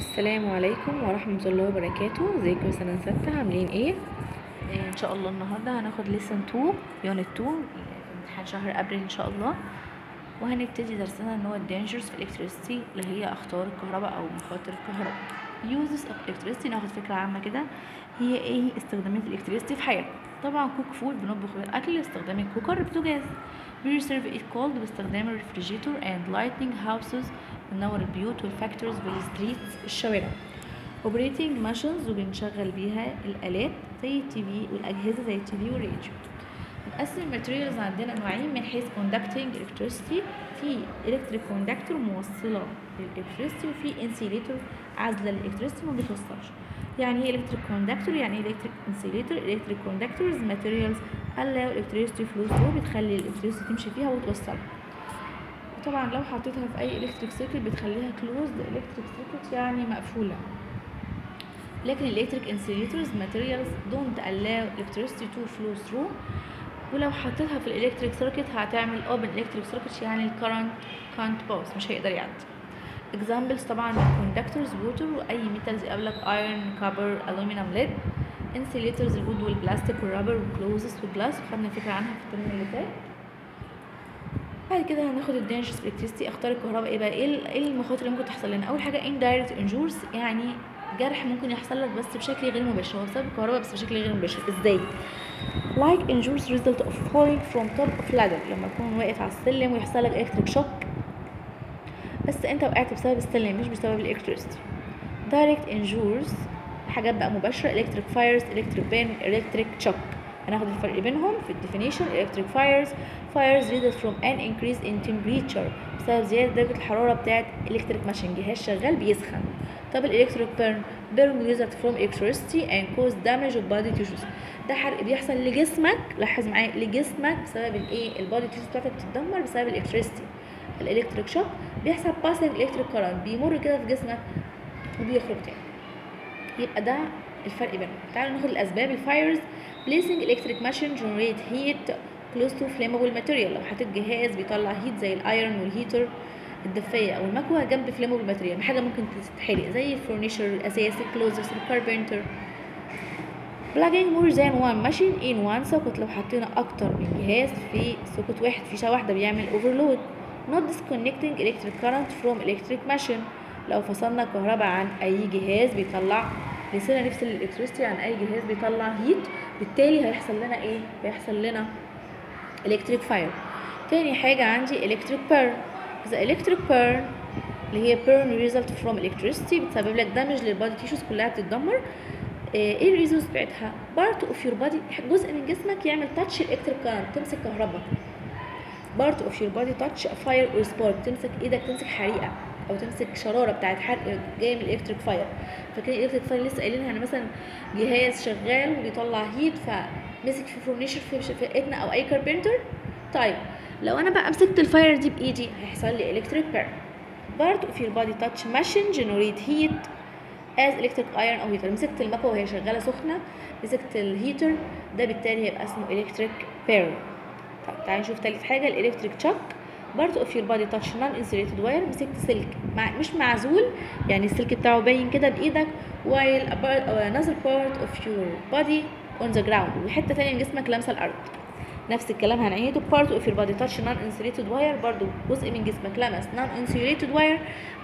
السلام عليكم ورحمة الله وبركاته. ازيكم يا سنة ستة؟ عاملين إيه؟ آه، ان شاء الله النهاردة هناخد lesson 2 unit 2 في امتحان شهر أبريل إن شاء الله. وهنبتدي درسنا ان هو ال dangers of electricity اللي هي أخطار الكهرباء أو مخاطر الكهرباء. uses of electricity ناخد فكرة عامة كده. هي إيه استخدامات ال electricity في حياتنا؟ طبعا cook food بنطبخ الاكل استخدام ال cooker البوتاجاز preserve it cold باستخدام ال refrigerator and lighting houses بننور البيوت وال factories وال streets الشوارع. operating machines وبنشغل بيها الآلات زي ال TV والأجهزة زي ال TV والراديو. بنقسم ال materials عندنا نوعين من حيث conducting electricity في electric conductor موصلة لل electricity وفي insulator عازلة لل electricity ما بتوصلش. يعني إيه electric conductor يعني إيه electric insulator electric conductors materials allow electricity flow through بتخلي ال electricity تمشي فيها وتوصلها وطبعا لو حطيتها في اي electric circuit بتخليها closed electric circuit يعني مقفوله لكن electric insulators materials don't allow electricity to flow through ولو حطيتها في ال electric circuit هتعمل open electric circuit يعني ال current can't pass مش هيقدر يعدي examples طبعا conductors water واي metals يقابلك iron copper aluminum lead. Insulators الوود والبلاستيك والرابر والكلوزز والجلاس وخدنا فكرة عنها في ال term اللي فات. بعد كده هناخد الدانجرس الكتريستي أختار الكهرباء. إيه بقى؟ ال- إيه المخاطر اللي ممكن تحصل لنا؟ أول حاجة indirect injuries يعني جرح ممكن يحصل لك بس بشكل غير مباشر. هو بسبب الكهرباء بس بشكل غير مباشر. إزاي؟ Like injuries result of falling from top of ladder. لما تكون واقف على السلم ويحصل لك electric shock. بس انت وقعت بسبب السلم مش بسبب الالكتريستي direct injuries حاجات بقى مباشرة electric fires electric burn electric shock. هناخد الفرق بينهم في ال definition electric fires fires result from an increase in temperature بسبب زيادة درجة الحرارة بتاعة electric machine. جهاز شغال بيسخن. طب electric burn burn result from electricity and cause damage of body tissues. ده حرق بيحصل لجسمك لاحظ معايا لجسمك بسبب الايه؟ ال body tissues بتاعتك بتتدمر بسبب ال electricity ال electric shock بيحصل passing electric current بيمر كده في جسمك وبيخرج تاني. يبقى ده الفرق بينهم. تعالوا ناخد الأسباب. ال fires placing electric machine generate heat close to flammable material. لو حطيت جهاز بيطلع heat زي ال iron وال heater الدفاية أو المكوى جنب flammable material. حاجة ممكن تتحرق زي ال furniture الأثاث ال clothes ال carpet plugging more than one machine in one socket. لو حطينا أكتر من جهاز في socket واحد فيشة واحدة بيعمل overload. Not disconnecting electric current from electric machine. لو فصلنا الكهرباء عن أي جهاز بيطلع نسينا نفصل ال electricity عن أي جهاز بيطلع heat بالتالي هيحصل لنا إيه؟ هيحصل لنا electric fire. تاني حاجة عندي electric burn. the electric burn اللي هي burn result from electricity بتسبب لك damage لل body tissues كلها بتتدمر. آه، إيه ال reasons بتاعتها؟ part of your body جزء من جسمك يعمل touch electric current تمسك كهرباء. Part of your body touch fire or spark. تمسك إيدك تمسك حريقة أو تمسك شرارة بتاعت حرق جاية من ال electric fire فاكرين ال electric fire لسه قايلينها يعني مثلا جهاز شغال وبيطلع heat فمسك في furniture في شقتنا أو أي carpet طيب لو أنا بقى مسكت ال fire دي بإيدي هيحصل لي electric burn part of your body touch machine generate heat as electric iron أو heater مسكت المكوى وهي شغالة سخنة مسكت ال heater ده بالتالي هيبقى اسمه electric burn. تعالى نشوف تالت حاجة ال electric shock part of your body touch non insulated wire مسكت سلك مع مش معزول يعني السلك بتاعه باين كده بإيدك while another part of your body on the ground وحتة ثانية جسمك لمسة الأرض. نفس الكلام هنعيده. part of your body touch non insulated wire برضه جزء من جسمك لمس non insulated wire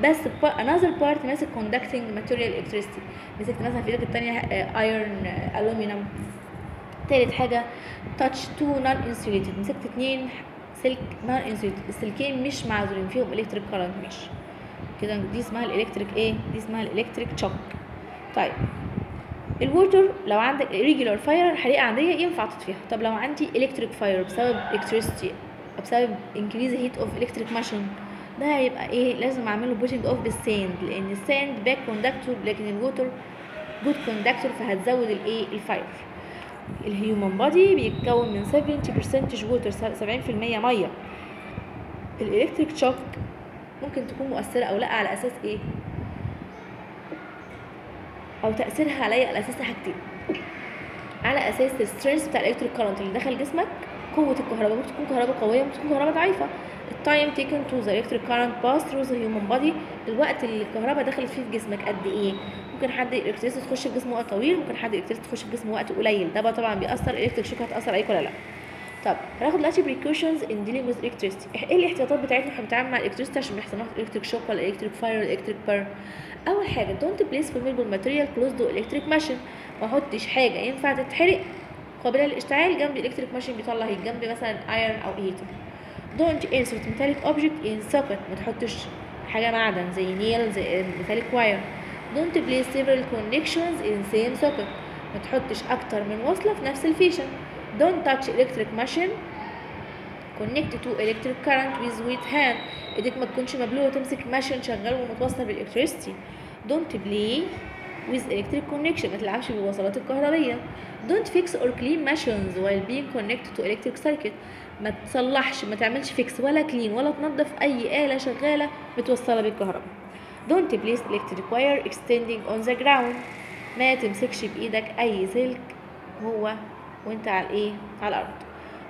بس another part ماسك conducting material electricity مسكت مثلا في إيدك الثانية iron aluminum تالت حاجة touch two non insulated مسكت اتنين سلك non insulated السلكين مش معزولين فيهم electric current. مش. كده دي اسمها ال electric إيه دي اسمها ال electric shock طيب. ال water لو عندك irregular fire حريقة عادية ينفع تطفيها. طب لو عندي electric fire بسبب أو بسبب increase heat of electric machine ده هيبقى إيه؟ لازم أعمله pushing off بال sand لأن ال sand bad conductor لكن ال water good conductor فهتزود الايه ال fire ال human body بيتكون من 70% water 70% مية. ال electric shock ممكن تكون مؤثرة أو لأ على أساس إيه؟ أو تأثيرها عليا على أساس حاجتين. على أساس ال stress بتاع ال electric current اللي دخل جسمك قوة الكهرباء ممكن تكون كهرباء قوية ممكن تكون كهرباء ضعيفة. Time taken to the electric current pass through the human body الوقت اللي الكهرباء دخلت فيه في جسمك قد إيه؟ ممكن حد ال electricity تخش في وقت طويل ممكن حد ال electricity تخش في وقت قليل. ده بقى طبعا بيأثر ال electric shock هتأثر عليك ولا لأ. طب هناخد دلوقتي precautions in dealing with electricity. إيه الاحتياطات بتاعتنا وإحنا بنتعامل مع ال electricity عشان ما يحصلناش electric shock ولا electric fire ولا electric burn أول حاجة don't place flammable material close to electric machine. ما احطش حاجة. ينفع تتحرق قابلة للإشتعال جنب ال electric machine بيطلع heat جنب مثلا iron أو heater don't insert metallic object in socket. ما تحطش حاجة معدن زي نيل زي metallic wire. Don't place several connections in same socket ما تحطش أكتر من وصله في نفس الفيشه don't touch electric machine connect to electric current with with hand ايديك ما تكونش مبلوله تمسك ماشين شغال ومتوصل بالالكتريستي don't play with electric connection ما تلعبش بالوصلات الكهربية don't fix or clean machines while being connected to electric circuit ما تصلحش ما تعملش fix ولا clean ولا تنظف اي آلة شغالة متوصلة بالكهرباء don't place electric wire extending on the ground. ما تمسكش بإيدك أي سلك هو وانت على الايه على الأرض.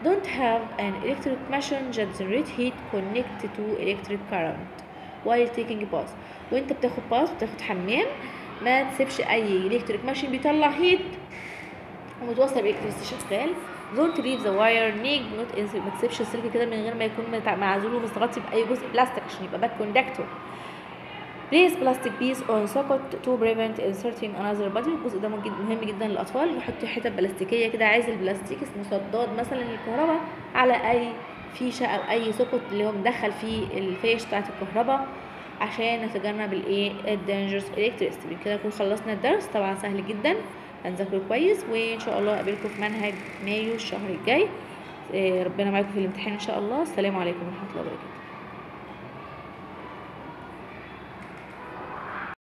Don't have an electric machine that generate heat connected to electric current while taking bath. وانت بتاخد bath بتاخد حمام ما تسيبش أي electric machine بيطلع heat ومتوصل ب electricity شغال don't leave the wire نيج not ما تسيبش السلك كده من غير ما يكون معزول ومستغطي بأي جزء بلاستيك عشان يبقى bad conductor place plastic piece on socket to prevent inserting another body الجزء ده مهم جدا للأطفال. نحط حتت بلاستيكية كده. عازل بلاستيك اسمه سداد مثلا للكهرباء على أي فيشة أو أي socket اللي هو مدخل فيه الفيش بتاعت الكهرباء عشان نتجنب الإيه؟ ال dangerous electricity بكده نكون خلصنا الدرس. طبعا سهل جدا. هنذاكره كويس. وإن شاء الله أقابلكم في منهج مايو الشهر الجاي. إيه، ربنا معاكم في الامتحان إن شاء الله. السلام عليكم ورحمة الله وبركاته.